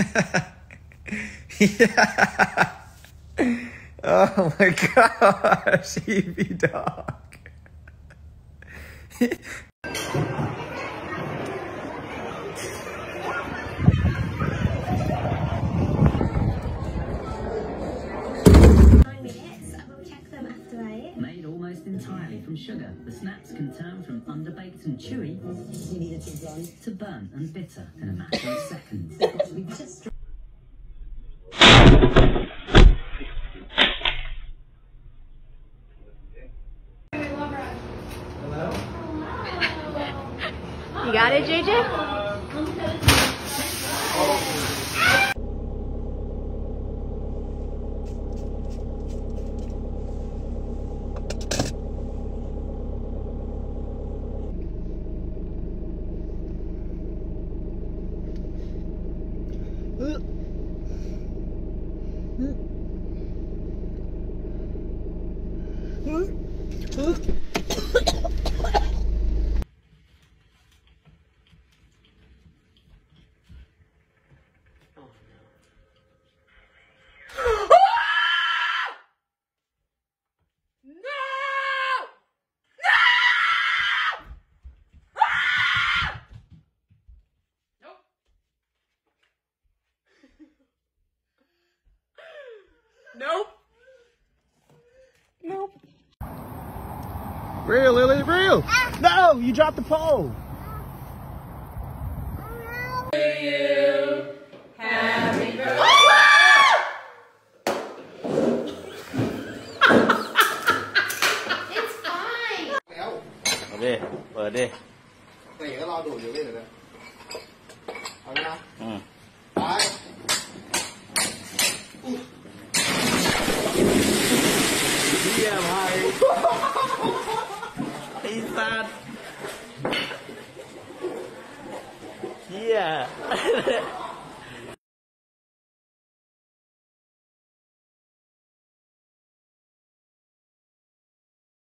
yeah. Oh my gosh, Evie dog. Nine minutes. I will check them after I eat. Made almost entirely from sugar, the snaps can turn from underbaked and chewy to burnt and bitter in a matter of seconds. You got it, JJ? Nope. Nope. Real, Lily, real. No, you dropped the pole. It's fine. แล้ว เปิดดิเปิดดิ เตะก็รอดูดอยู่นี่เลยนะเอาเลยนะ อืม ไอ้สัตว์เฮีย